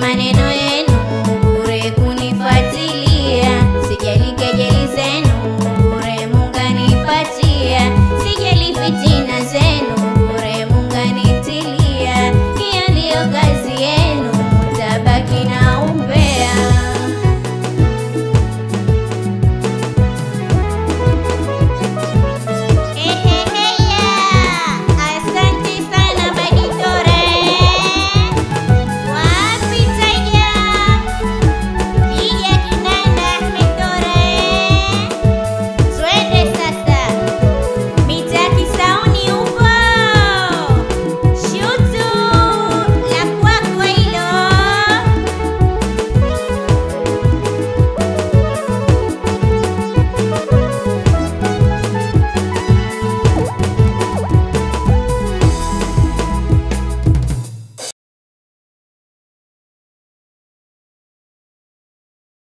money, no